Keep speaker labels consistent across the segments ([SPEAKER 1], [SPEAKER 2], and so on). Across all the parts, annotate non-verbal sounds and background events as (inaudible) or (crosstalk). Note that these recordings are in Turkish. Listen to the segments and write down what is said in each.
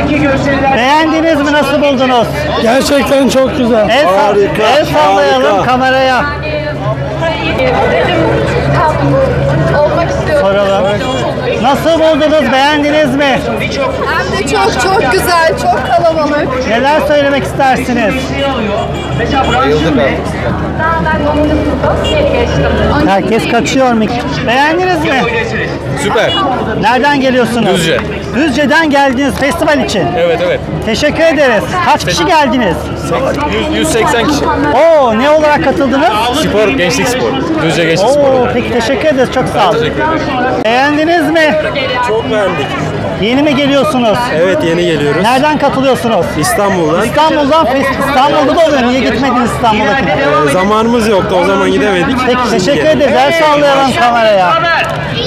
[SPEAKER 1] Önümüzdeki gösteriler
[SPEAKER 2] Beğendiniz mi? Nasıl buldunuz?
[SPEAKER 3] Gerçekten çok güzel.
[SPEAKER 2] El,
[SPEAKER 4] Harika,
[SPEAKER 2] el sallayalım
[SPEAKER 4] harika.
[SPEAKER 2] kameraya.
[SPEAKER 5] olmak istiyorum.
[SPEAKER 2] Soralım. Nasıl buldunuz? Beğendiniz mi?
[SPEAKER 5] Hem de çok çok güzel, çok kalabalık.
[SPEAKER 2] Neler söylemek istersiniz? Herkes kaçıyor mu? Beğendiniz mi?
[SPEAKER 4] Süper.
[SPEAKER 2] Nereden geliyorsunuz?
[SPEAKER 4] Düzce.
[SPEAKER 2] Düzce'den geldiniz festival için.
[SPEAKER 4] Evet evet.
[SPEAKER 2] Teşekkür ederiz. Kaç kişi geldiniz?
[SPEAKER 4] 100, 180 kişi.
[SPEAKER 2] Oo, ne olarak katıldınız?
[SPEAKER 4] Spor, gençlik spor. Düzce gençlik
[SPEAKER 2] Oo,
[SPEAKER 4] sporu.
[SPEAKER 2] peki teşekkür ederiz. Çok sağ olun. Beğendiniz mi?
[SPEAKER 4] Çok beğendik.
[SPEAKER 2] Yeni mi geliyorsunuz?
[SPEAKER 4] Evet yeni geliyoruz.
[SPEAKER 2] Nereden katılıyorsunuz?
[SPEAKER 4] İstanbul'dan.
[SPEAKER 2] İstanbul'dan İstanbul'da da oluyor. Niye gitmediniz İstanbul'a?
[SPEAKER 4] Ee, zamanımız yoktu o zaman gidemedik.
[SPEAKER 2] Peki teşekkür ederiz. El sallayalım kameraya.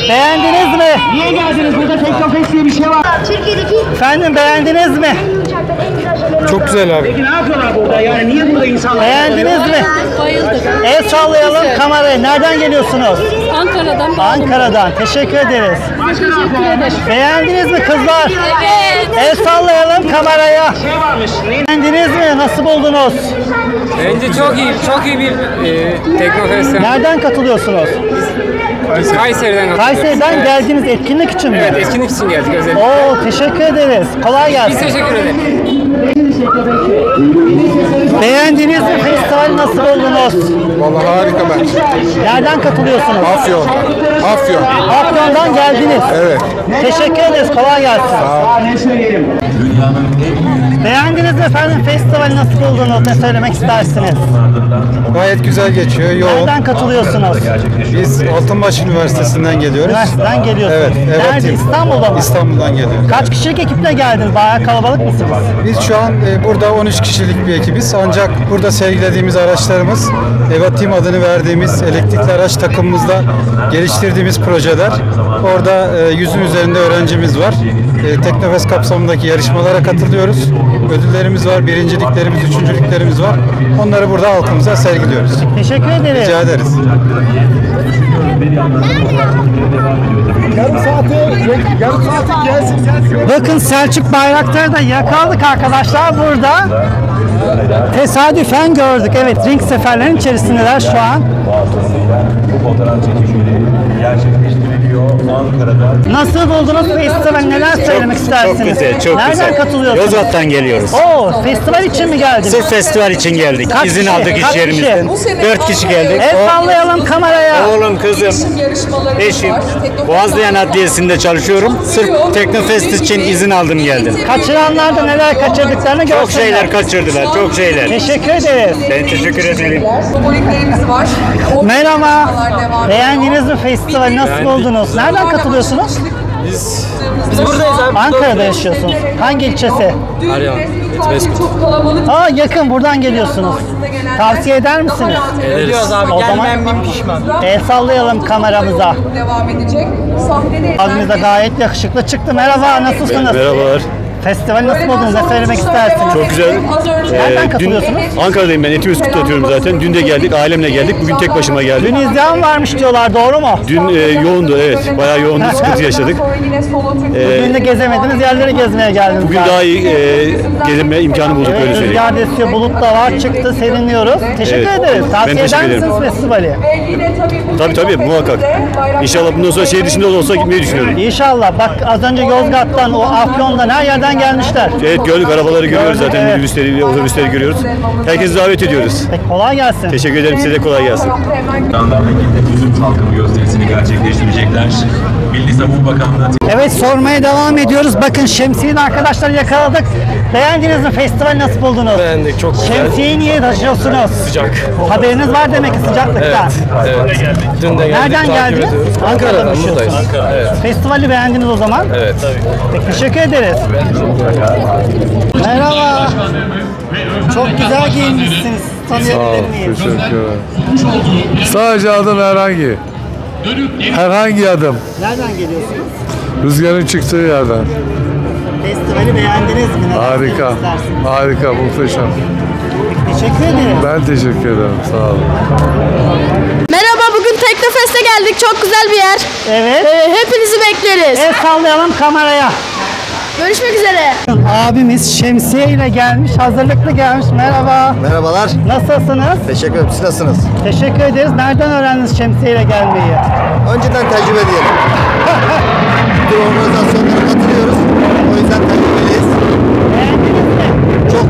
[SPEAKER 2] Beğendiniz mi?
[SPEAKER 1] niye geldiniz? Burada Teknofest diye bir şey var.
[SPEAKER 5] Türkiye'deki
[SPEAKER 2] Efendim beğendiniz mi?
[SPEAKER 5] uçakta en güzel şeyler
[SPEAKER 4] Çok güzel abi.
[SPEAKER 1] Peki ne yapıyorlar burada? Yani niye burada insanlar?
[SPEAKER 2] Beğendiniz mi?
[SPEAKER 6] Bayıldık.
[SPEAKER 2] El sallayalım kameraya. Nereden geliyorsunuz?
[SPEAKER 6] Ankara'dan
[SPEAKER 2] Ankara'dan. Teşekkür ederiz.
[SPEAKER 6] teşekkür ederim.
[SPEAKER 2] Beğendiniz mi kızlar?
[SPEAKER 6] Evet.
[SPEAKER 2] El sallayalım kameraya.
[SPEAKER 1] şey varmış.
[SPEAKER 2] Beğendiniz mi? Nasıl buldunuz?
[SPEAKER 7] Bence çok iyi, çok iyi bir e, teknofest.
[SPEAKER 2] Nereden katılıyorsunuz?
[SPEAKER 7] Kayseri'den katılıyoruz.
[SPEAKER 2] Kayseri'den
[SPEAKER 7] evet.
[SPEAKER 2] geldiniz etkinlik için mi?
[SPEAKER 7] Evet, etkinlik için geldik özellikle.
[SPEAKER 2] Oo teşekkür ederiz. Kolay
[SPEAKER 7] Biz
[SPEAKER 2] gelsin.
[SPEAKER 7] teşekkür ederiz.
[SPEAKER 2] Beğendiniz mi? Festival nasıl buldunuz?
[SPEAKER 4] Vallahi harika bence.
[SPEAKER 2] Nereden katılıyorsunuz?
[SPEAKER 4] Afyon. Afyon.
[SPEAKER 2] Afyon'dan geldiniz.
[SPEAKER 4] Evet.
[SPEAKER 2] Teşekkür ederiz. Kolay gelsin.
[SPEAKER 1] Daha ne söyleyelim?
[SPEAKER 2] Beğendiniz mi efendim? Festivali nasıl buldunuz? Ne söylemek istersiniz?
[SPEAKER 8] Gayet güzel geçiyor, yoğun.
[SPEAKER 2] Nereden katılıyorsunuz?
[SPEAKER 8] Biz Altınbaş Üniversitesi'nden geliyoruz.
[SPEAKER 2] Üniversiteden geliyorsunuz.
[SPEAKER 8] Evet, evet.
[SPEAKER 2] Nerede? İstanbul'da mı?
[SPEAKER 8] İstanbul'dan geliyoruz.
[SPEAKER 2] Kaç kişilik ekiple geldiniz? Bayağı kalabalık mısınız?
[SPEAKER 8] Biz şu an e, burada 13 kişilik bir ekibiz. Ancak burada sergilediğimiz araçlarımız Eva Team adını verdiğimiz elektrikli araç takımımızda geliştirdiğimiz projeler. Orada e, yüzün üzerinde öğrencimiz var. E, Teknofest kapsamındaki yarışmalara katılıyoruz. Ödüllerimiz var, birinciliklerimiz, üçüncülüklerimiz var. Onları burada halkımıza sergiliyoruz.
[SPEAKER 2] Teşekkür ederiz.
[SPEAKER 8] Rica ederiz.
[SPEAKER 2] Bakın Selçuk Bayraktar'ı da yakaladık arkadaşlar burada. Tesadüfen gördük. Evet ring seferlerin içerisindeler şu an.
[SPEAKER 9] Fotoğraf çekimleri gerçekleştiriliyor Ankara'da.
[SPEAKER 2] Nasıl buldunuz festivali? Neler söylemek istersiniz?
[SPEAKER 10] Çok güzel, çok
[SPEAKER 2] Nereden
[SPEAKER 10] güzel.
[SPEAKER 2] katılıyorsunuz?
[SPEAKER 10] Yozgat'tan geliyoruz.
[SPEAKER 2] Oo, festival için mi geldiniz?
[SPEAKER 10] Sırf festival için geldik.
[SPEAKER 2] Kaç
[SPEAKER 10] İzin
[SPEAKER 2] kişi?
[SPEAKER 10] aldık
[SPEAKER 2] Kaç
[SPEAKER 10] iş yerimizden.
[SPEAKER 2] kişi?
[SPEAKER 10] Dört kişi geldik.
[SPEAKER 2] El sallayalım kameraya.
[SPEAKER 10] Oğlum, kızım, eşim. Boğazlayan Adliyesi'nde çalışıyorum. Sırf Teknofest için izin aldım geldim.
[SPEAKER 2] Kaçıranlar da neler kaçırdıklarını görsünler.
[SPEAKER 10] Çok şeyler kaçırdılar, çok şeyler.
[SPEAKER 2] Teşekkür ederiz.
[SPEAKER 10] Ben teşekkür ederim.
[SPEAKER 11] Var.
[SPEAKER 2] Merhaba.
[SPEAKER 11] Devam
[SPEAKER 2] Beğendiniz mi festivali? Nasıl buldunuz? Nereden katılıyorsunuz?
[SPEAKER 7] Biz buradayız abi.
[SPEAKER 2] Ankara'da yaşıyorsunuz. Hangi ilçesi?
[SPEAKER 11] Kalabalık.
[SPEAKER 2] Aa yakın buradan geliyorsunuz. Tavsiye eder misiniz?
[SPEAKER 7] Ediyoruz abi.
[SPEAKER 2] O zaman-
[SPEAKER 7] Gelmeyen bin pişman.
[SPEAKER 2] El sallayalım kameramıza.
[SPEAKER 11] devam edecek. Sahnede
[SPEAKER 2] Abimiz de gayet yakışıklı çıktı. Merhaba, nasılsınız?
[SPEAKER 10] Merhabalar.
[SPEAKER 2] Festival nasıl buldunuz? Ne söylemek istersiniz?
[SPEAKER 10] Çok güzel.
[SPEAKER 2] Nereden
[SPEAKER 10] Ee, dün
[SPEAKER 2] katılıyorsunuz?
[SPEAKER 10] Ankara'dayım ben. Etiüs kutlatıyorum zaten. Dün de geldik, ailemle geldik. Bugün tek başıma
[SPEAKER 2] Dün
[SPEAKER 10] geldim.
[SPEAKER 2] izleyen varmış diyorlar, doğru mu?
[SPEAKER 10] Dün e, yoğundu evet. Bayağı yoğundu, sıkıntı yaşadık.
[SPEAKER 11] Türk
[SPEAKER 2] Dün de gezemediniz, yerleri gezmeye geldiniz.
[SPEAKER 10] Bugün daha iyi e, gezinme imkanı bulduk öyle söyleyeyim.
[SPEAKER 2] rüzgar esiyor, bulut da var, çıktı, serinliyoruz. Teşekkür
[SPEAKER 10] Evet.
[SPEAKER 2] ederiz. Tavsiye
[SPEAKER 10] Ben teşekkür
[SPEAKER 2] eder
[SPEAKER 10] ederim.
[SPEAKER 2] misiniz festivali?
[SPEAKER 11] Tabii
[SPEAKER 10] Tabii tabii muhakkak. İnşallah bundan sonra şehir dışında da olsa gitmeyi düşünüyorum.
[SPEAKER 2] İnşallah. Bak az önce Yozgat'tan, o Afyon'dan her yerden gelmişler.
[SPEAKER 10] Evet gördük arabaları görüyoruz zaten
[SPEAKER 2] evet.
[SPEAKER 10] minibüsleri, otobüsleri görüyoruz. Herkesi davet ediyoruz.
[SPEAKER 2] Peki, kolay gelsin.
[SPEAKER 10] Teşekkür ederim size de kolay gelsin.
[SPEAKER 9] Jandarma ekipleri üzüm salkımı gösterisini gerçekleştirecekler. Milli Savunma Bakanlığı
[SPEAKER 2] Evet sormaya devam ediyoruz. Bakın şemsiyenin arkadaşları yakaladık. Beğendiniz mi? Festival nasıl buldunuz?
[SPEAKER 4] Beğendik, çok güzel.
[SPEAKER 2] Şemsiyeyi niye taşıyorsunuz?
[SPEAKER 4] Sıcak.
[SPEAKER 2] Haberiniz var demek ki sıcaklıktan.
[SPEAKER 4] Evet. Dün de geldik,
[SPEAKER 2] Nereden geldiniz? Ankara'dan
[SPEAKER 4] Ankara'dan buradayız. Evet.
[SPEAKER 2] Festivali beğendiniz o zaman.
[SPEAKER 4] Evet.
[SPEAKER 2] Peki, teşekkür ederiz. Merhaba. Çok güzel giyinmişsiniz. Tanıyabilir miyim?
[SPEAKER 3] Sadece adım herhangi. Herhangi adım.
[SPEAKER 2] Nereden geliyorsunuz?
[SPEAKER 3] Rüzgarın çıktığı yerden.
[SPEAKER 2] Festivali beğendiniz mi? Neler
[SPEAKER 3] Harika. Harika, muhteşem.
[SPEAKER 2] Teşekkür ederim.
[SPEAKER 3] Ben teşekkür ederim. Sağ olun.
[SPEAKER 6] Merhaba bugün Teknofest'e geldik. Çok güzel bir yer.
[SPEAKER 2] Evet.
[SPEAKER 6] Ee, hepinizi bekleriz.
[SPEAKER 2] El sallayalım kameraya.
[SPEAKER 6] Görüşmek üzere.
[SPEAKER 2] abimiz şemsiye ile gelmiş, hazırlıklı gelmiş. Merhaba.
[SPEAKER 12] Merhabalar.
[SPEAKER 2] Nasılsınız?
[SPEAKER 12] Teşekkür ederim. Siz nasılsınız?
[SPEAKER 2] Teşekkür ederiz. Nereden öğrendiniz şemsiye ile gelmeyi?
[SPEAKER 12] Önceden tecrübe diyelim. (laughs) Bütün organizasyonlara katılıyoruz. O yüzden tecrübeliyiz. Çok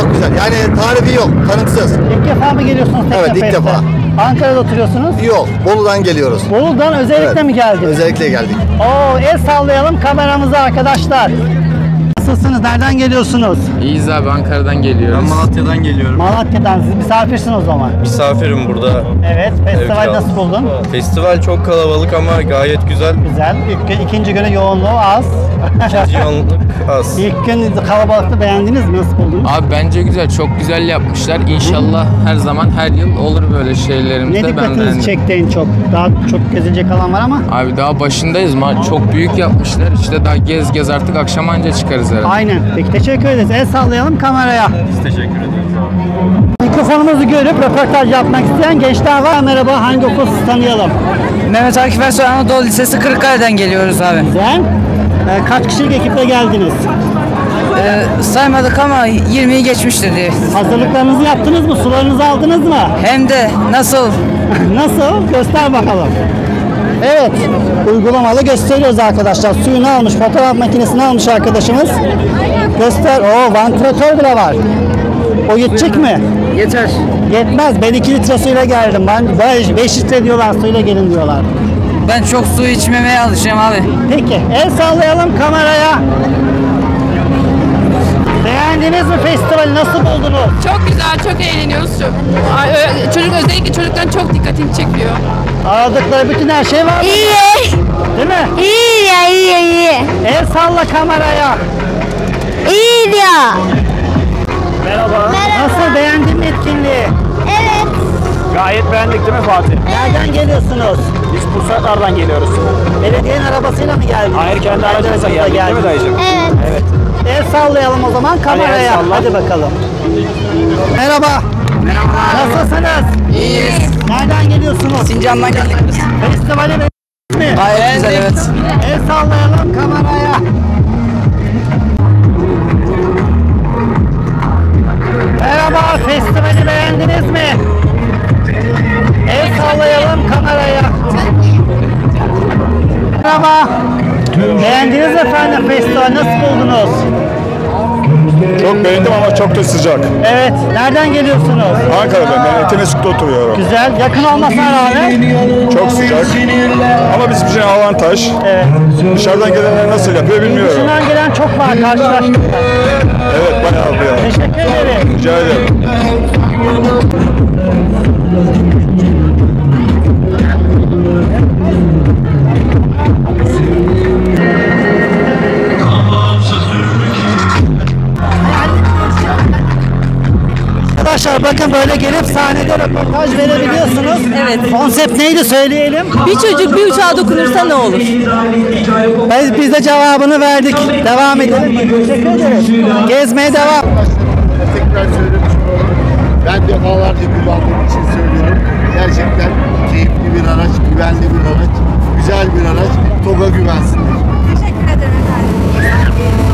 [SPEAKER 12] çok güzel. Yani tarifi yok. Tanımsız.
[SPEAKER 2] İlk defa mı geliyorsunuz
[SPEAKER 12] Evet, ilk defa.
[SPEAKER 2] Ankara'da oturuyorsunuz.
[SPEAKER 12] Yok. Bolu'dan geliyoruz.
[SPEAKER 2] Bolu'dan özellikle
[SPEAKER 12] Evet,
[SPEAKER 2] mi geldiniz?
[SPEAKER 12] Özellikle geldik.
[SPEAKER 2] Oo, el sallayalım kameramıza arkadaşlar. Nasılsınız? Nereden geliyorsunuz?
[SPEAKER 4] İyiyiz abi Ankara'dan geliyoruz.
[SPEAKER 3] Malatya'dan geliyorum.
[SPEAKER 2] Malatya'dan. Siz misafirsin o zaman.
[SPEAKER 3] Misafirim burada.
[SPEAKER 2] Evet. Festival
[SPEAKER 3] Evet,
[SPEAKER 2] nasıl buldun?
[SPEAKER 3] Festival çok kalabalık ama gayet güzel.
[SPEAKER 2] Güzel. İlk ikinci günü yoğunluğu az.
[SPEAKER 3] Yoğunluk az. (laughs)
[SPEAKER 2] İlk gün kalabalıklığı beğendiniz mi? Nasıl buldunuz?
[SPEAKER 4] Abi bence güzel, çok güzel yapmışlar. İnşallah her zaman, her yıl olur böyle şeylerimiz
[SPEAKER 2] Ne
[SPEAKER 4] de ben
[SPEAKER 2] dikkatinizi
[SPEAKER 4] beğendim.
[SPEAKER 2] çekti en çok? Daha çok gezilecek alan var ama.
[SPEAKER 4] Abi daha başındayız. Ma- Çok büyük yapmışlar. İşte daha gez gez artık akşam anca çıkarız herhalde.
[SPEAKER 2] Aynen. Peki teşekkür ederiz. El sallayalım kameraya.
[SPEAKER 3] Biz teşekkür ederiz.
[SPEAKER 2] Mikrofonumuzu görüp röportaj yapmak isteyen gençler var. Merhaba. Hangi okul tanıyalım?
[SPEAKER 7] Mehmet Akif Ersoy Anadolu Lisesi Kırıkkale'den geliyoruz abi.
[SPEAKER 2] Güzel. Ee, kaç kişilik ekiple geldiniz?
[SPEAKER 7] Ee, saymadık ama 20'yi geçmiştir diye.
[SPEAKER 2] Hazırlıklarınızı yaptınız mı? Sularınızı aldınız mı?
[SPEAKER 7] Hem de nasıl? (laughs)
[SPEAKER 2] Nasıl? Göster bakalım. Evet, uygulamalı gösteriyoruz arkadaşlar. Suyunu almış, fotoğraf makinesini almış arkadaşımız. Göster. Oo, vantilatör bile var. O yetecek mi?
[SPEAKER 7] Yeter.
[SPEAKER 2] Yetmez. Ben 2 litre suyla geldim. Ben 5 litre diyorlar, suyla gelin diyorlar.
[SPEAKER 7] Ben çok su içmemeye alışacağım abi.
[SPEAKER 2] Peki, el sallayalım kameraya. Beğendiniz mi festivali? Nasıl buldunuz?
[SPEAKER 6] Çok güzel, çok eğleniyoruz. Çocuk özellikle çocukların çok dikkatini çekiyor.
[SPEAKER 2] Aradıkları bütün her şey var mı?
[SPEAKER 6] İyi.
[SPEAKER 2] Değil mi?
[SPEAKER 6] İyi ya, iyi iyi.
[SPEAKER 2] El salla kameraya.
[SPEAKER 6] İyi ya.
[SPEAKER 2] Merhaba. Nasıl beğendin mi etkinliği?
[SPEAKER 6] Evet.
[SPEAKER 1] Gayet beğendik değil mi Fatih?
[SPEAKER 2] Nereden geliyorsunuz?
[SPEAKER 1] Biz Pusatlar'dan geliyoruz.
[SPEAKER 2] Belediyenin arabasıyla mı geldiniz?
[SPEAKER 1] Hayır kendi aracımıza geldik değil mi dayıcım?
[SPEAKER 6] Evet.
[SPEAKER 2] El sallayalım o zaman kameraya.
[SPEAKER 1] Hadi
[SPEAKER 2] Hadi, bakalım. Merhaba. Merhaba. Nasılsınız? İyiyiz. Nereden geliyorsunuz?
[SPEAKER 7] Sincan'dan geldik biz.
[SPEAKER 2] Festivali beğendiniz mi?
[SPEAKER 7] Gayet güzel evet.
[SPEAKER 2] El sallayalım kameraya. Merhaba, festivali beğendiniz mi? El sallayalım kameraya. Merhaba. Beğendiniz efendim festivali nasıl buldunuz?
[SPEAKER 3] Çok beğendim ama çok da sıcak.
[SPEAKER 2] Evet, nereden geliyorsunuz?
[SPEAKER 3] Ankara'da ben Etemeskut'ta oturuyorum.
[SPEAKER 2] Güzel, yakın olmasına rağmen.
[SPEAKER 3] Çok sıcak. Ama bizim için avantaj.
[SPEAKER 2] Evet.
[SPEAKER 3] Dışarıdan gelenler nasıl yapıyor bilmiyorum.
[SPEAKER 2] Dışından gelen çok var karşılaştık.
[SPEAKER 3] Evet bayağı bir
[SPEAKER 2] Teşekkür ederim.
[SPEAKER 3] Rica ederim.
[SPEAKER 2] Bakın böyle gelip sahnede röportaj verebiliyorsunuz. Evet. Konsept neydi söyleyelim.
[SPEAKER 6] Bir çocuk bir uçağa dokunursa ne olur?
[SPEAKER 2] Biz, biz de cevabını verdik. Devam edelim. Teşekkür ederiz. Gezmeye devam.
[SPEAKER 8] Tekrar söylemiş Ben
[SPEAKER 13] defalarca kullandığım için söylüyorum. Gerçekten keyifli bir araç, güvenli bir araç, güzel bir araç. TOG'a güvensinler. Teşekkür ederim efendim.